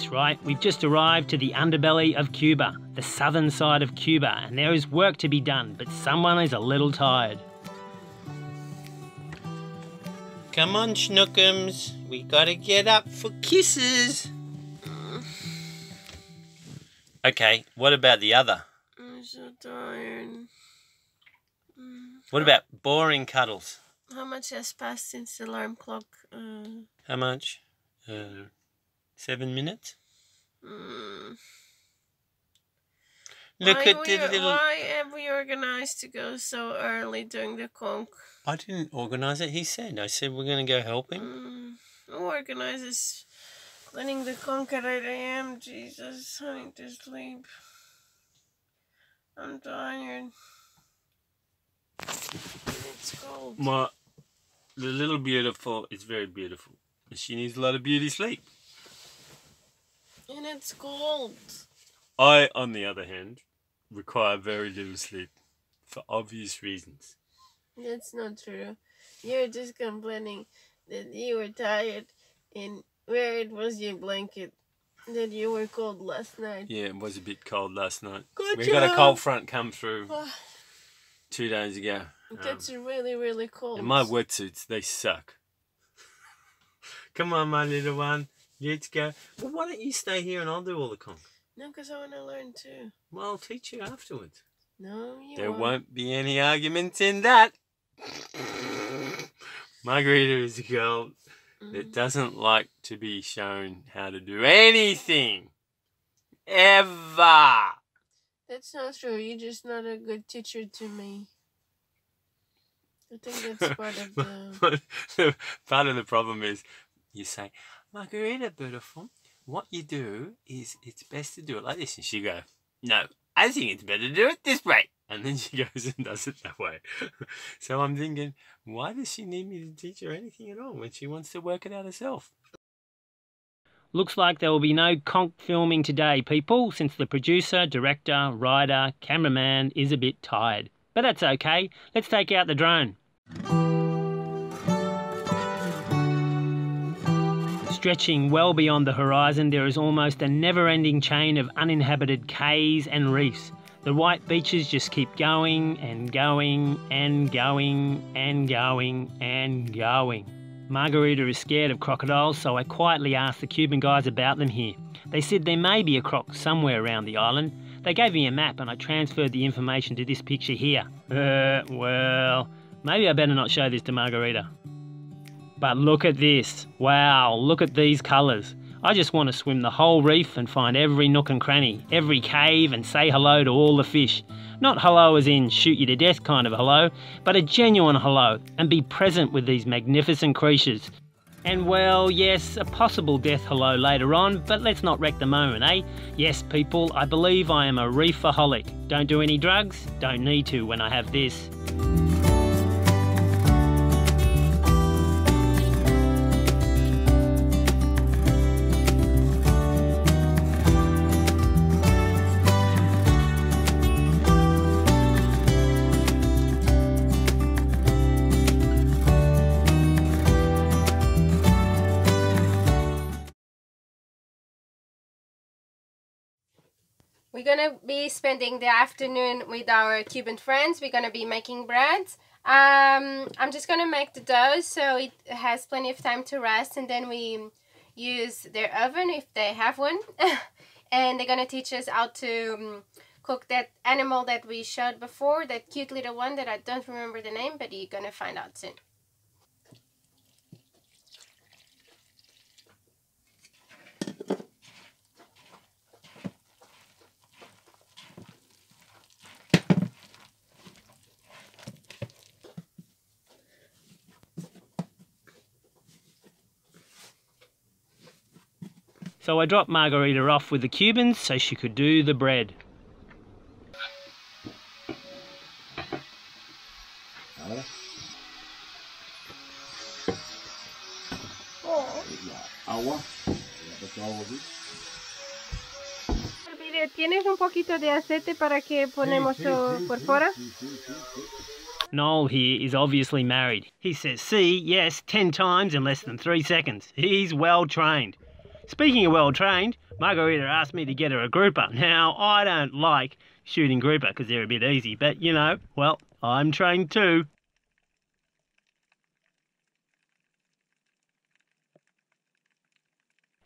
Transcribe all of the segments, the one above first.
where are we? That's right, we've just arrived to the underbelly of Cuba, the southern side of Cuba, and there is work to be done, but someone is a little tired. Come on, Schnookums. We gotta get up for kisses. Okay, what about the other? I'm so tired. What about boring cuddles? How much has passed since the alarm clock? Uh, How much? Uh, seven minutes? mm. Look why at we, the little. Why have we organized to go so early doing the conch? I didn't organise it. He said. I said we're gonna go help him. Mm. Who organizes cleaning the conch at 8 a.m.? Jesus, I need to sleep. I'm tired. It's cold. My, the little beautiful is very beautiful. She needs a lot of beauty sleep. And it's cold. I, on the other hand, require very little sleep for obvious reasons. That's not true. You're just complaining that you were tired and where it was your blanket. That you were cold last night. Yeah, it was a bit cold last night. Good we got a cold front come through Ah, two days ago. Um, That's really, really cold. and my wetsuits, they suck. Come on, my little one. Let's go. Well, why don't you stay here and I'll do all the conch? No, because I want to learn too. Well, I'll teach you afterwards. No, you There won't. won't be any arguments in that. Margarida is a girl that Mm. doesn't like to be shown how to do anything. Ever. That's not true. You're just not a good teacher to me. I think that's part of the. Part of the problem is you say, Margarida, beautiful, what you do is it's best to do it like this. And she go, no, I think it's better to do it this way. And then she goes and does it that way. so I'm thinking, why does she need me to teach her anything at all when she wants to work it out herself? Looks like there will be no conch filming today, people, since the producer, director, writer, cameraman is a bit tired. But that's okay. Let's take out the drone. Stretching well beyond the horizon, there is almost a never ending chain of uninhabited cays and reefs. The white beaches just keep going and going and going and going and going. Margarida is scared of crocodiles, so I quietly asked the Cuban guys about them here. They said there may be a croc somewhere around the island. They gave me a map and I transferred the information to this picture here. Uh, well, maybe I better not show this to Margarida. But look at this. Wow, look at these colours. I just want to swim the whole reef and find every nook and cranny, every cave and say hello to all the fish. Not hello as in shoot you to death kind of hello, but a genuine hello and be present with these magnificent creatures. And well, yes, a possible death hello later on, but let's not wreck the moment, eh? Yes, people, I believe I am a reefaholic. Don't do any drugs, don't need to when I have this. We're gonna be spending the afternoon with our Cuban friends. We're gonna be making bread. Um, I'm just gonna make the dough so it has plenty of time to rest, and then we use their oven if they have one. and they're gonna teach us how to um, cook that animal that we showed before, that cute little one that I don't remember the name, but you're gonna find out soon. So I dropped Margarida off with the Cubans so she could do the bread. Agua. Le puesto agua aquí. ¿Tienes un poquito de aceite para que ponemos por fuera? Noel here is obviously married. He says see, yes, ten times in less than three seconds. He's well trained. Speaking of well trained, Margarida asked me to get her a grouper. Now, I don't like shooting grouper because they're a bit easy, but you know, well, I'm trained too.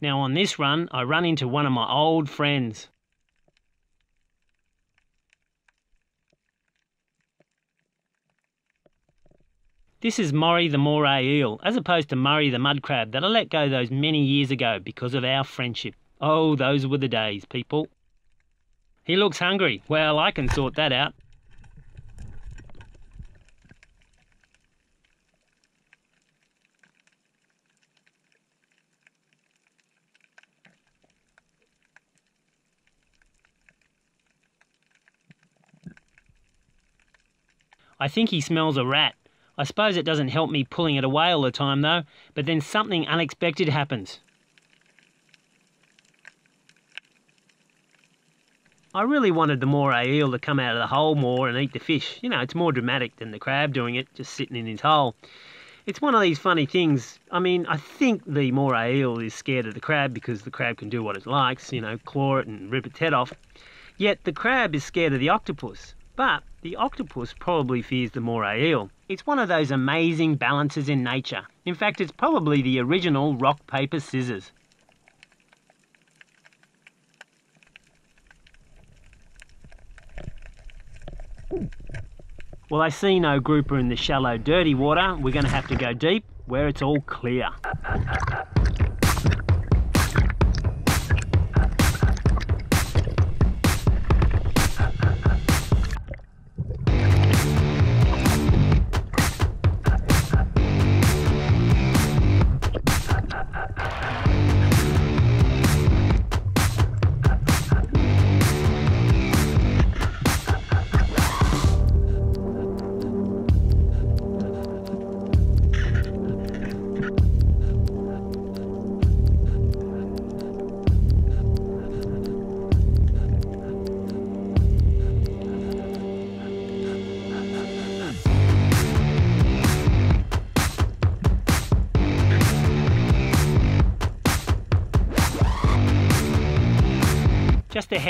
Now, on this run, I run into one of my old friends. This is Maury the moray eel, as opposed to Murray the mud crab that I let go those many years ago because of our friendship. Oh, those were the days, people. He looks hungry. Well, I can sort that out. I think he smells a rat. I suppose it doesn't help me pulling it away all the time though, but then something unexpected happens. I really wanted the moray eel to come out of the hole more and eat the fish. You know, it's more dramatic than the crab doing it, just sitting in his hole. It's one of these funny things. I mean, I think the moray eel is scared of the crab because the crab can do what it likes, you know, claw it and rip its head off. Yet the crab is scared of the octopus. But the octopus probably fears the moray eel. It's one of those amazing balances in nature. In fact, it's probably the original rock, paper, scissors. Well, I see no grouper in the shallow, dirty water. We're going to have to go deep where it's all clear.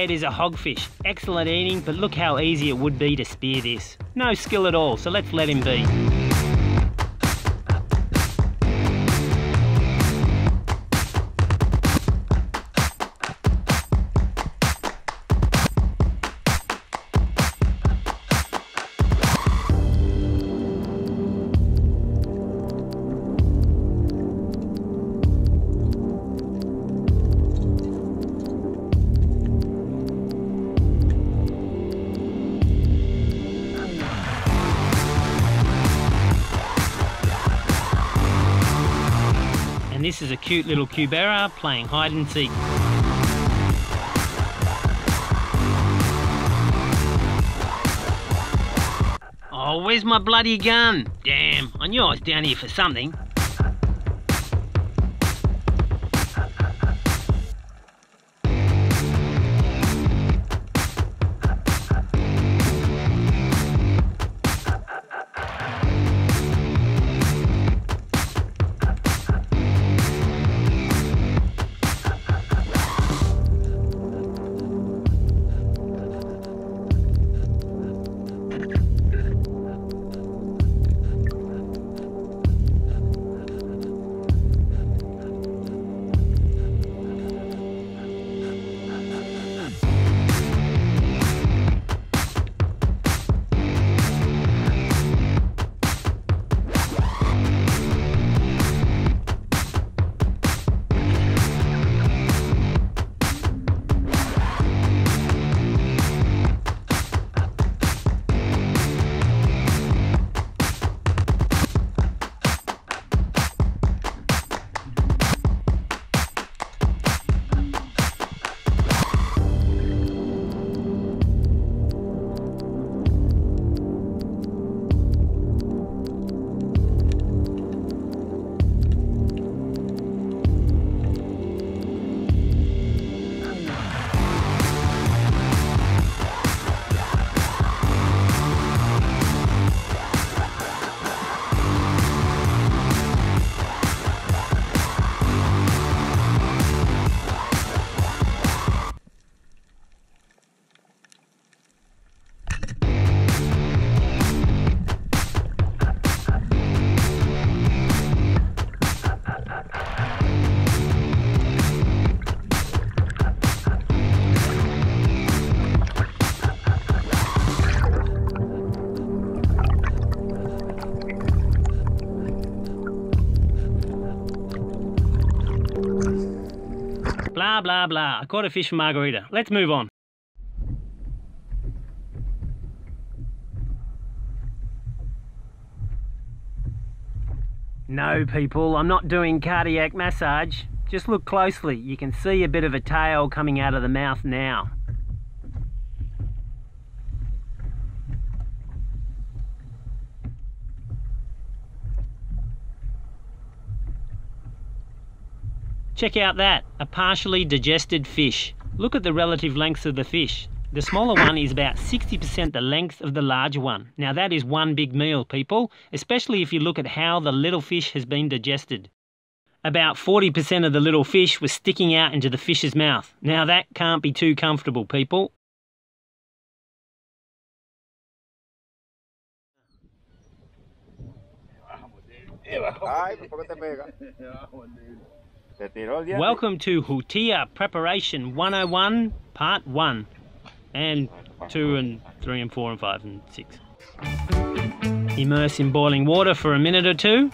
Ahead is a hogfish. Excellent eating, but look how easy it would be to spear this. No skill at all, so let's let him be. Cute little cubera playing hide and seek. Oh, where's my bloody gun? Damn, I knew I was down here for something. Blah, blah. I caught a fish for margarida. Let's move on. No, people, I'm not doing cardiac massage. Just look closely. You can see a bit of a tail coming out of the mouth now. Check out that, a partially digested fish. Look at the relative lengths of the fish. The smaller one is about 60% the length of the larger one. Now that is one big meal, people, especially if you look at how the little fish has been digested. About 40% of the little fish was sticking out into the fish's mouth. Now that can't be too comfortable, people. Ay, ¿por qué te pega? Welcome to Hutia Preparation 101 Part 1 and 2 and 3 and 4 and 5 and 6. Immerse in boiling water for a minute or two.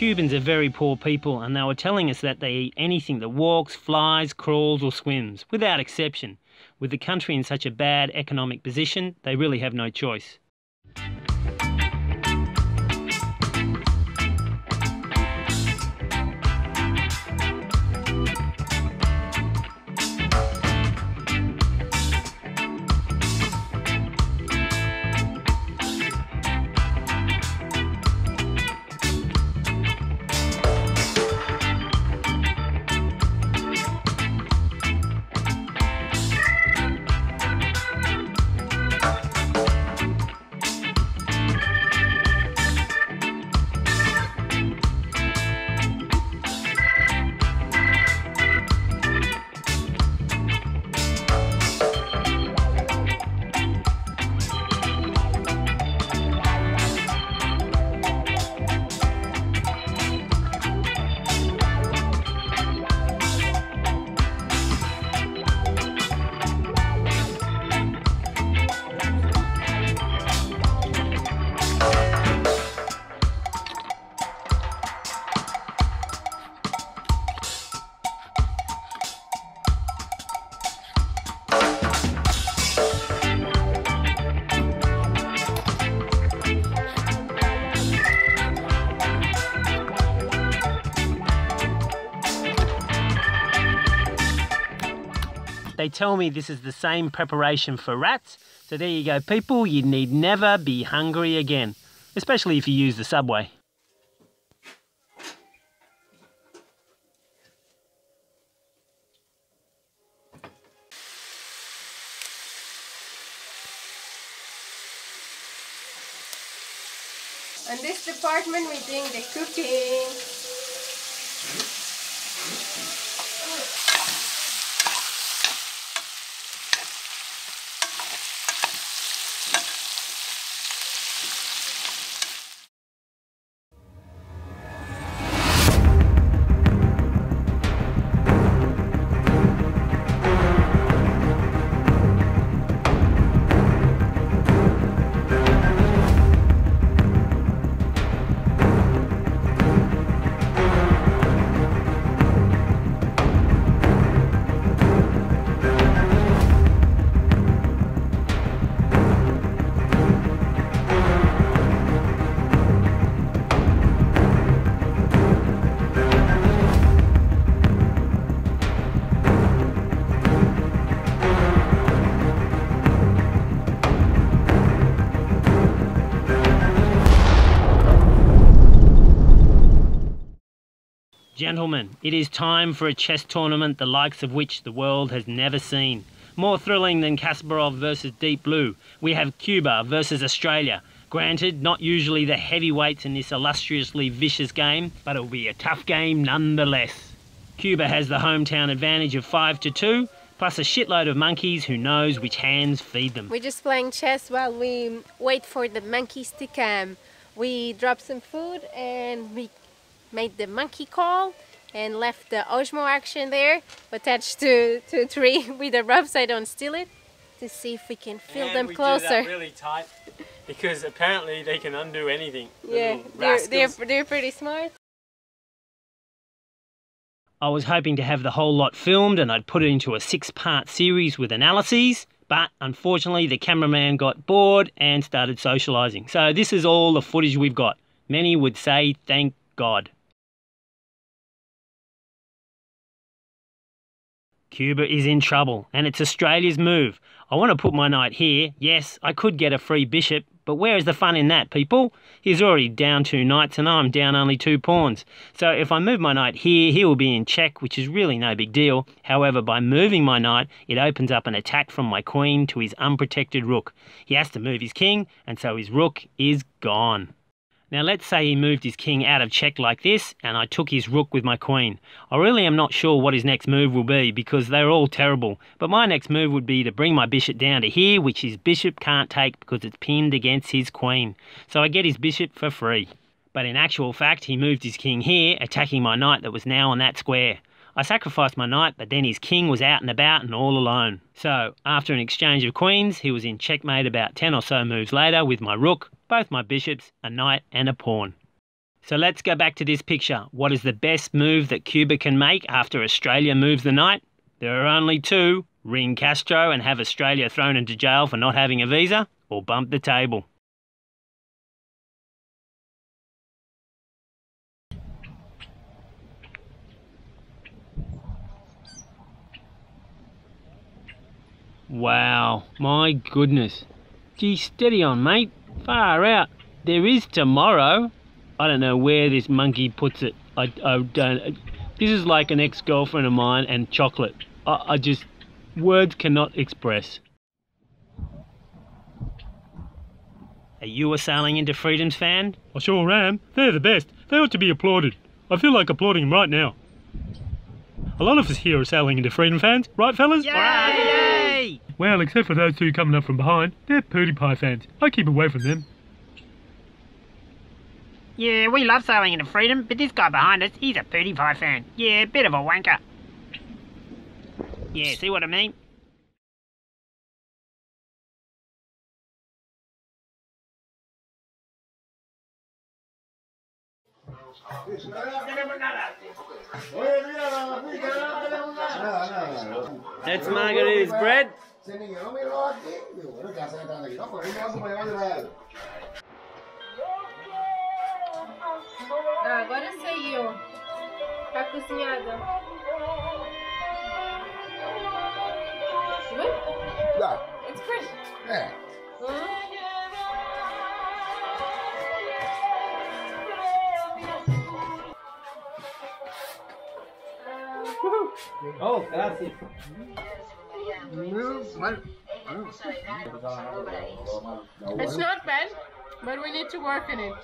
Cubans are very poor people, and they were telling us that they eat anything that walks, flies, crawls, or swims, without exception. With the country in such a bad economic position, they really have no choice. Tell me this is the same preparation for rats. So there you go, people. You need never be hungry again, especially if you use the subway. On this department, we're doing the cooking. Gentlemen, it is time for a chess tournament the likes of which the world has never seen. More thrilling than Kasparov versus Deep Blue, we have Cuba versus Australia. Granted, not usually the heavyweights in this illustriously vicious game, but it'll be a tough game nonetheless. Cuba has the hometown advantage of 5 to 2, plus a shitload of monkeys who knows which hands feed them. We're just playing chess while we wait for the monkeys to come. We drop some food and we made the monkey call and left the Osmo action there attached to, to a tree with a rope so I don't steal it to see if we can feel and them we closer. Do that really tight because apparently they can undo anything. the yeah, they're, they're, they're pretty smart. I was hoping to have the whole lot filmed and I'd put it into a six part series with analyses, but unfortunately the cameraman got bored and started socialising. So this is all the footage we've got. Many would say thank God. Cuba is in trouble, and it's Australia's move. I want to put my knight here. Yes, I could get a free bishop, but where is the fun in that, people? He's already down two knights, and I'm down only two pawns. So if I move my knight here, he will be in check, which is really no big deal. However, by moving my knight, it opens up an attack from my queen to his unprotected rook. He has to move his king, and so his rook is gone. Now let's say he moved his king out of check like this and I took his rook with my queen. I really am not sure what his next move will be because they're all terrible. But my next move would be to bring my bishop down to here which his bishop can't take because it's pinned against his queen. So I get his bishop for free. But in actual fact he moved his king here attacking my knight that was now on that square. I sacrificed my knight, but then his king was out and about and all alone. So, after an exchange of queens, he was in checkmate about 10 or so moves later with my rook, both my bishops, a knight and a pawn. So let's go back to this picture. What is the best move that Cuba can make after Australia moves the knight? There are only two. Ring Castro and have Australia thrown into jail for not having a visa, or bump the table. Wow, my goodness. Gee, steady on, mate. Far out. There is tomorrow. I don't know where this monkey puts it. I, I don't. This is like an ex girlfriend of mine and chocolate. I, I just. Words cannot express. Are you a Sailing into Freedoms fan? I sure am. They're the best. They ought to be applauded. I feel like applauding them right now. A lot of us here are Sailing into Freedom fans, right, fellas? Yay! Well, except for those two coming up from behind, they're PewDiePie fans. I keep away from them. Yeah, we love sailing into freedom, but this guy behind us, he's a PewDiePie fan. Yeah, bit of a wanker. Yeah, see what I mean? That's Margarida's bread. See me, I'm in logo, with Eu Look, I said that again. I'm going to go to my other Ah, agora saiu. Tá cozinhada. Tá. Yeah. It's great. Yeah. Uh -huh. It's not bad, but we need to work on it.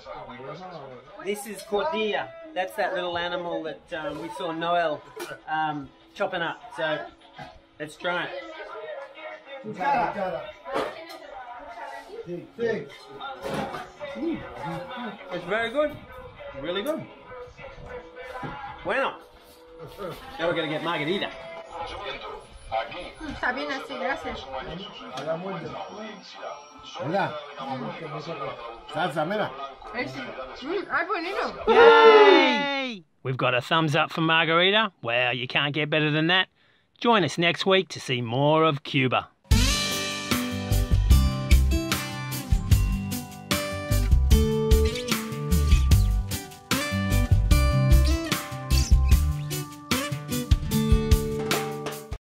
This is cordilla. That's that little animal that um, we saw Noel um, chopping up. So let's try it. It's very good. Really good. Bueno. Now we're gonna get margarida. Está bien así, gracias. Mira. Salsa, mira. Mm, ay, bonito. Yay! We've got a thumbs up for margarida. Wow, you can't get better than that. Join us next week to see more of Cuba.